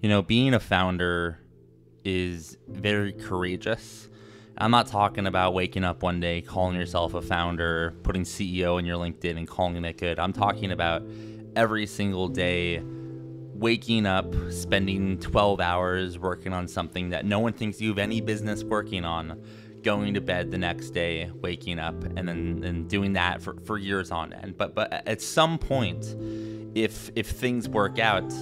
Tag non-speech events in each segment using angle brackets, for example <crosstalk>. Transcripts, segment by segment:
You know, being a founder is very courageous. I'm not talking about waking up one day, calling yourself a founder, putting CEO in your LinkedIn and calling it good. I'm talking about every single day waking up, spending 12 hours working on something that no one thinks you have any business working on, going to bed the next day, waking up, and then and doing that for, for years on end. But but at some point, if if things work out,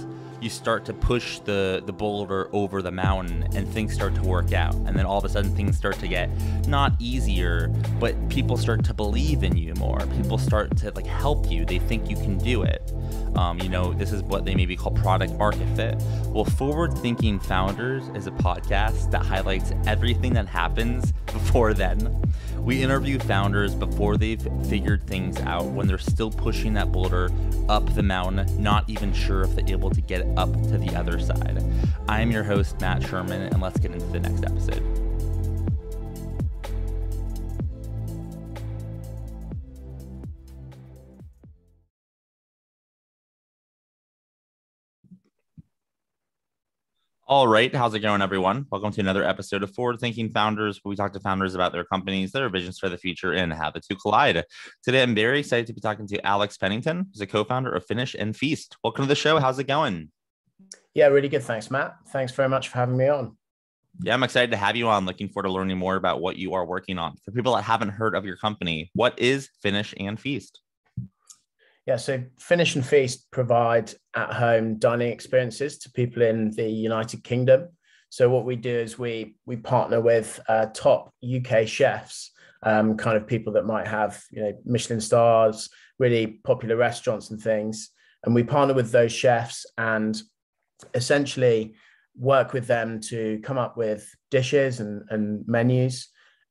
you start to push the the boulder over the mountain and things start to work out. And then all of a sudden things start to get not easier but people start to believe in you more. People start to like help you. They think you can do it um, you know this is what they maybe call product market fit well forward thinking founders is a podcast that highlights everything that happens <laughs> before then we interview founders before they've figured things out, when they're still pushing that boulder up the mountain, not even sure if they're able to get up to the other side. I am your host, Mat Sherman, and let's get into the next episode. All right. How's it going, everyone? Welcome to another episode of Forward Thinking Founders, where we talk to founders about their companies, their visions for the future, and how the two collide. Today, I'm very excited to be talking to Alex Pennington, who's a co founder of Finish and Feast. Welcome to the show. How's it going? Yeah, really good. Thanks, Mat. Thanks very much for having me on. Yeah, I'm excited to have you on. Looking forward to learning more about what you are working on. For people that haven't heard of your company, what is Finish and Feast? Yeah, so Finish and Feast provide at home dining experiences to people in the United Kingdom. So what we do is we we partner with uh, top UK chefs, um, kind of people that might have you know Michelin stars, really popular restaurants and things, and we partner with those chefs and essentially work with them to come up with dishes and, and menus,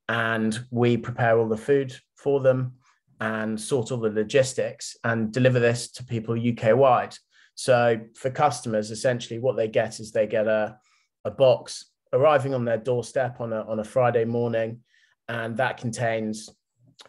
and we prepare all the food for them and sort all the logistics and deliver this to people UK wide. So for customers, essentially what they get is they get a, a box arriving on their doorstep on a, on a Friday morning, and that contains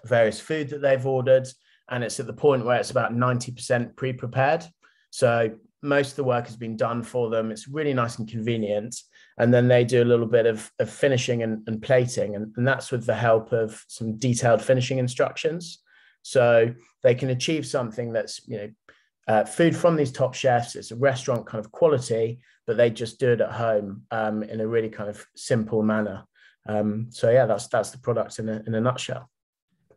various food that they've ordered. And it's at the point where it's about 90% pre prepared. So most of the work has been done for them. It's really nice and convenient. And then they do a little bit of, of finishing and, and plating. And, and that's with the help of some detailed finishing instructions. So they can achieve something that's, you know, uh, food from these top chefs. It's a restaurant kind of quality, but they just do it at home um, in a really kind of simple manner. Um, so yeah, that's that's the product in a, in a nutshell.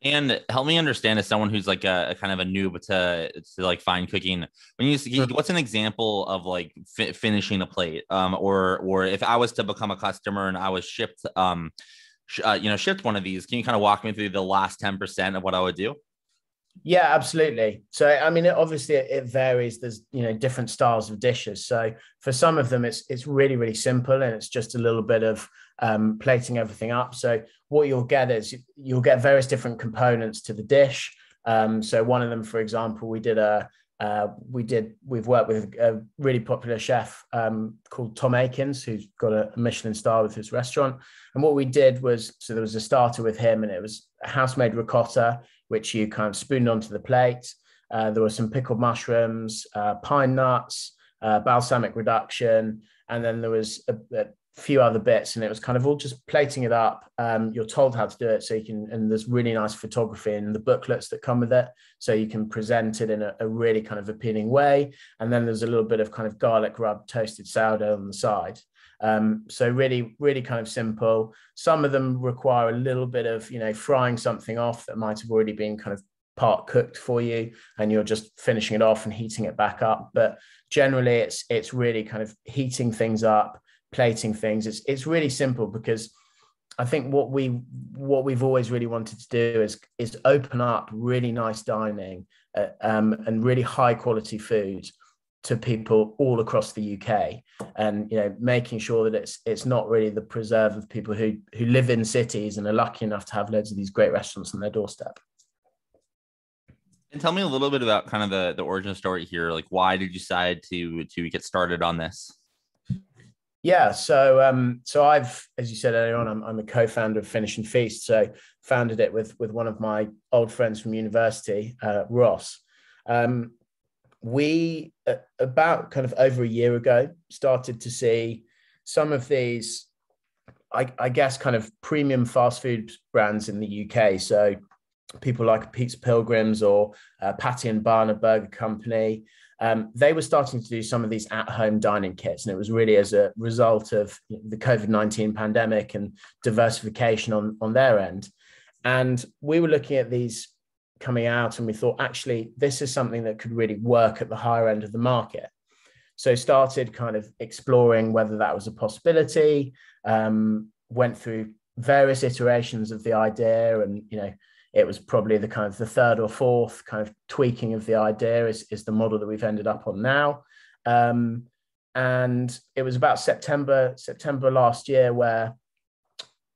And help me understand as someone who's like a, a kind of a noob to, to like fine cooking. When you what's an example of like fi- finishing a plate, um, or or if I was to become a customer and I was shipped, um, sh- uh, you know, shipped one of these, can you kind of walk me through the last ten percent of what I would do? Yeah, absolutely. So, I mean, it, obviously, it varies. There's you know different styles of dishes. So, for some of them, it's it's really really simple, and it's just a little bit of um, plating everything up. So, what you'll get is you'll get various different components to the dish. Um, so, one of them, for example, we did a uh, we did we've worked with a really popular chef um, called Tom Aikens, who's got a Michelin star with his restaurant. And what we did was so there was a starter with him, and it was a house made ricotta which you kind of spooned onto the plate. Uh, there were some pickled mushrooms, uh, pine nuts, uh, balsamic reduction, and then there was a, a, few other bits, and it was kind of all just plating it up. Um, you're told how to do it, so you can, and there's really nice photography in the booklets that come with it, so you can present it in a, a really kind of appealing way. And then there's a little bit of kind of garlic rub toasted sourdough on the side. Um, so really, really kind of simple. Some of them require a little bit of, you know, frying something off that might have already been kind of part cooked for you, and you're just finishing it off and heating it back up. But generally, it's it's really kind of heating things up, plating things. It's it's really simple because I think what we what we've always really wanted to do is is open up really nice dining uh, um, and really high quality food to people all across the UK, and you know, making sure that it's it's not really the preserve of people who who live in cities and are lucky enough to have loads of these great restaurants on their doorstep. And tell me a little bit about kind of the the origin story here. Like, why did you decide to to get started on this? Yeah, so um, so I've, as you said earlier on, I'm, I'm a co-founder of Finish and Feast. So founded it with with one of my old friends from university, uh, Ross. Um, we uh, about kind of over a year ago started to see some of these I, I, guess kind of premium fast food brands in the uk so people like pizza pilgrims or uh, patty and Bun a burger company. Um, they were starting to do some of these at-home dining kits and it was really as a result of the covid-19 pandemic and diversification on, on their end. And we were looking at these coming out and we thought actually this is something that could really work at the higher end of the market. So started kind of exploring whether that was a possibility um, went through various iterations of the idea and you know it was probably the kind of the third or fourth kind of tweaking of the idea is, is the model that we've ended up on now. Um, and it was about september september last year where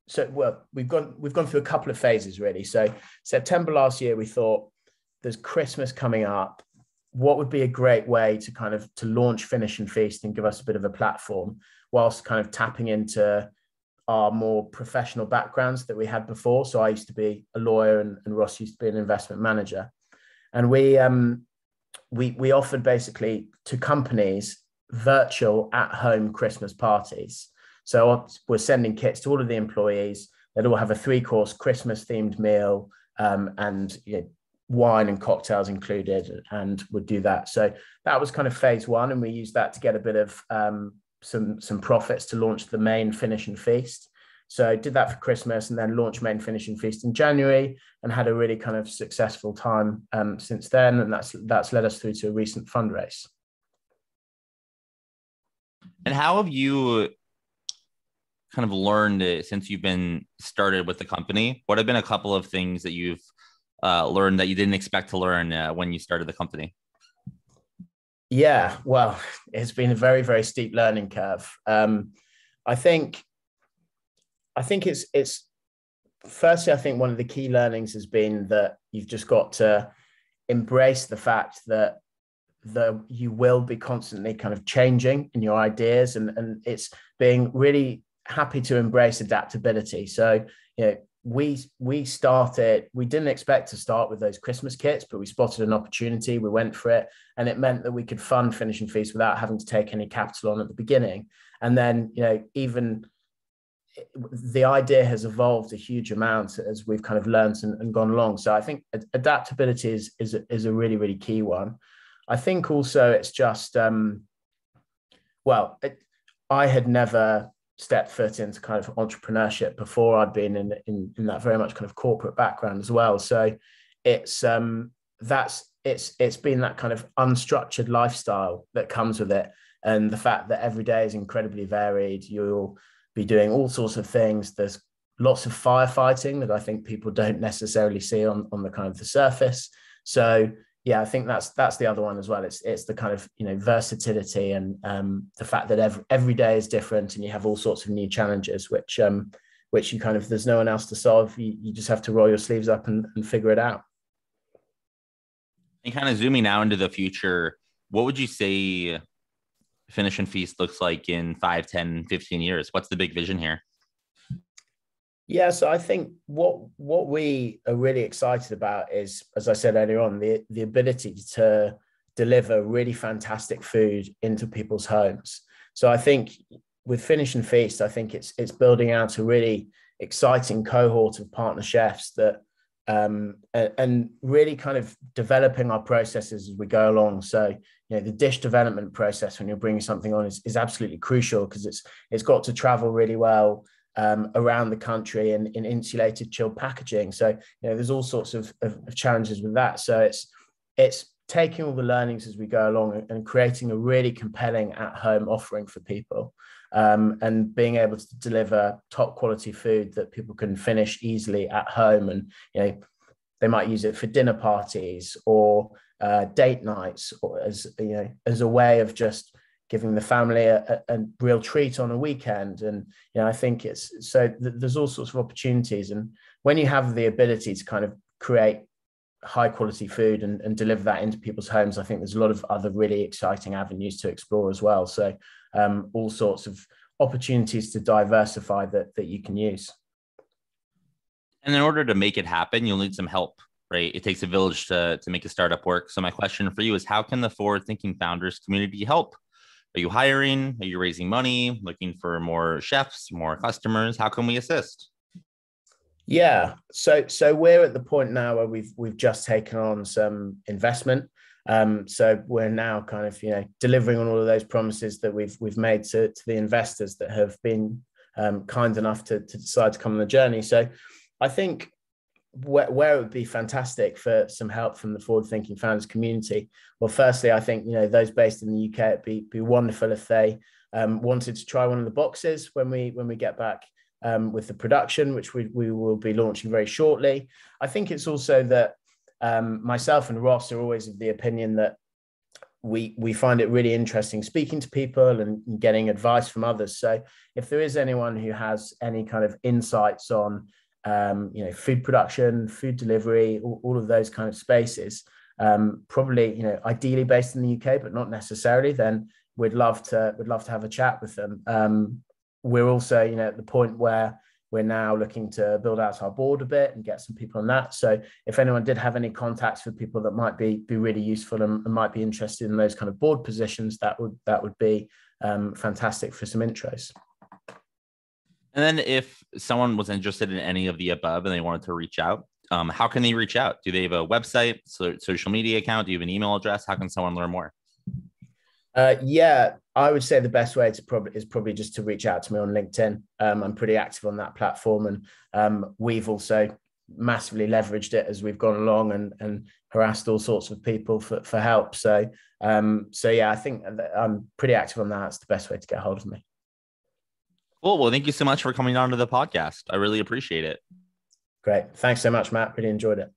so well we've gone we've gone through a couple of phases really. So september last year we thought there's christmas coming up. What would be a great way to kind of to launch finish and feast and give us a bit of a platform whilst kind of tapping into our more professional backgrounds that we had before so i used to be a lawyer and, and ross used to be an investment manager and we um we we offered basically to companies virtual at home christmas parties so we're sending kits to all of the employees. They'll all have a three course Christmas themed meal um, and you know, wine and cocktails included, and would do that. So that was kind of phase one, and we used that to get a bit of um, some some profits to launch the main finish and feast. So I did that for Christmas and then launched Main Finish and Feast in January and had a really kind of successful time um, since then. And that's that's led us through to a recent fundraise. And how have you kind of learned since you've been started with the company? What have been a couple of things that you've uh, learned that you didn't expect to learn uh, when you started the company? Yeah, well, it's been a very, very steep learning curve. Um, I think, I think it's it's. Firstly, I think one of the key learnings has been that you've just got to embrace the fact that the you will be constantly kind of changing in your ideas and and it's being really happy to embrace adaptability. So, you know, we we started we didn't expect to start with those christmas kits but we spotted an opportunity we went for it and it meant that we could fund finish and feast without having to take any capital on at the beginning. And then you know even the idea has evolved a huge amount as we've kind of learned and, and gone along. So i think adaptability is is a, is a really really key one. I think also it's just um well it, i had never stepped foot into kind of entrepreneurship before I'd been in, in, in that very much kind of corporate background as well. So it's um that's it's it's been that kind of unstructured lifestyle that comes with it. And the fact that every day is incredibly varied. You'll be doing all sorts of things. There's lots of firefighting that I think people don't necessarily see on, on the kind of the surface. So yeah, I think that's that's the other one as well. It's it's the kind of you know versatility and um, the fact that every every day is different and you have all sorts of new challenges, which um, which you kind of there's no one else to solve. You, you just have to roll your sleeves up and, and figure it out. And kind of zooming now into the future, what would you say Finish and Feast looks like in 5, 10, 15 years? What's the big vision here? Yeah, so I think what what we are really excited about is, as I said earlier on, the the ability to deliver really fantastic food into people's homes. So I think with Finish and Feast, I think it's it's building out a really exciting cohort of partner chefs that um, and, and really kind of developing our processes as we go along. So you know the dish development process when you're bringing something on is, is absolutely crucial because it's it's got to travel really well um, around the country in, in insulated chilled packaging. So you know, there's all sorts of, of, of, challenges with that. So it's it's taking all the learnings as we go along and, creating a really compelling at-home offering for people, um, and being able to deliver top quality food that people can finish easily at home. And you know, they might use it for dinner parties or uh, date nights, or as you know, as a way of just giving the family a, a, a, real treat on a weekend and you know i think it's so th- there's all sorts of opportunities and when you have the ability to kind of create high quality food and, and deliver that into people's homes i think there's a lot of other really exciting avenues to explore as well so um, all sorts of opportunities to diversify that that you can use and in order to make it happen you'll need some help right? It takes a village to, to make a startup work. So my question for you is how can the forward thinking founders community help? Are you hiring? Are you raising money, looking for more chefs, more customers? How can we assist? Yeah, so so we're at the point now where we've we've just taken on some investment. Um, so we're now kind of you know delivering on all of those promises that we've we've made to, to the investors that have been um, kind enough to, to decide to come on the journey. So I think where, where, it would be fantastic for some help from the forward thinking founders community. Well, firstly, I think you know those based in the UK, it'd be, be wonderful if they um, wanted to try one of the boxes when we when we get back um, with the production, which we, we will be launching very shortly. I think it's also that um, myself and Ross are always of the opinion that we we find it really interesting speaking to people and getting advice from others. So if there is anyone who has any kind of insights on um, you know food production, food delivery, all, all of those kind of spaces, um, probably you know ideally based in the UK, but not necessarily, then we'd love to we'd love to have a chat with them. Um, we're also you know at the point where we're now looking to build out our board a bit and get some people on that. So if anyone did have any contacts with people that might be be really useful and, and might be interested in those kind of board positions, that would that would be um, fantastic for some intros. And then if someone was interested in any of the above and they wanted to reach out, um, how can they reach out? Do they have a website, so, social media account? Do you have an email address? How can someone learn more? Uh, yeah, I would say the best way to probably is probably just to reach out to me on LinkedIn. Um, I'm pretty active on that platform, and um, we've also massively leveraged it as we've gone along and and harassed all sorts of people for, for help. So um, so yeah, I think I'm pretty active on that. It's the best way to get hold of me. Cool. Well, thank you so much for coming on to the podcast. I really appreciate it. Great. Thanks so much, Mat. Really enjoyed it.